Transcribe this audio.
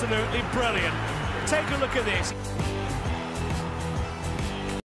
absolutely brilliant. Take a look at this.